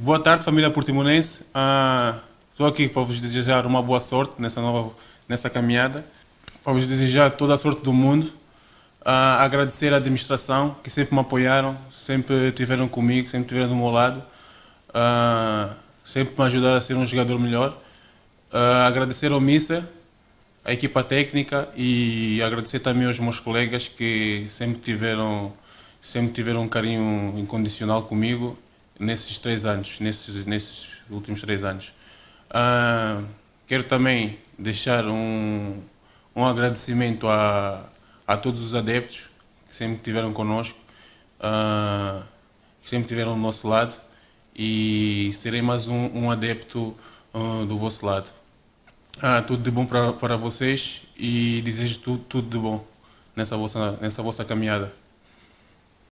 Boa tarde, família portimonense. Estou uh, aqui para vos desejar uma boa sorte nessa nova nessa caminhada. Para vos desejar toda a sorte do mundo. Uh, agradecer à administração que sempre me apoiaram, sempre estiveram comigo, sempre estiveram do meu lado. Uh, sempre me ajudaram a ser um jogador melhor. agradecer ao Mister, à equipa técnica e agradecer também aos meus colegas que sempre tiveram, sempre tiveram um carinho incondicional comigo nesses três anos, nesses, nesses últimos três anos. Uh, quero também deixar um, um agradecimento a, a todos os adeptos que sempre estiveram connosco, uh, que sempre estiveram do nosso lado e serei mais um, um adepto uh, do vosso lado. tudo de bom para, para vocês e desejo tudo, tudo de bom nessa vossa, nessa vossa caminhada.